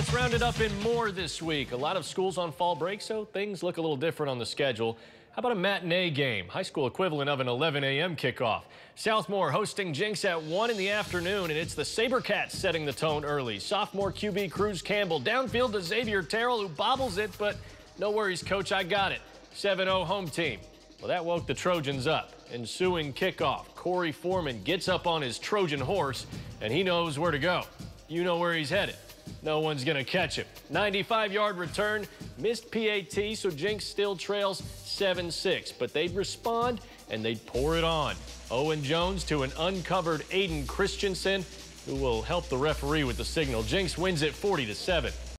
let's round it up in more this week. A lot of schools on fall break, so things look a little different on the schedule. How about a matinee game? High school equivalent of an 11 a.m. kickoff. Southmoore hosting Jenks at 1 in the afternoon, and it's the Sabercats setting the tone early. Sophomore QB Cruz Campbell downfield to Xavier Terrell, who bobbles it, but no worries, coach, I got it. 7-0 home team. Well, that woke the Trojans up. Ensuing kickoff, Corey Foreman gets up on his Trojan horse, and he knows where to go. You know where he's headed. No one's going to catch him. 95-yard return, missed PAT, so Jenks still trails 7-6. But they'd respond, and they'd pour it on. Owen Jones to an uncovered Aiden Christensen, who will help the referee with the signal. Jenks wins it 40-7.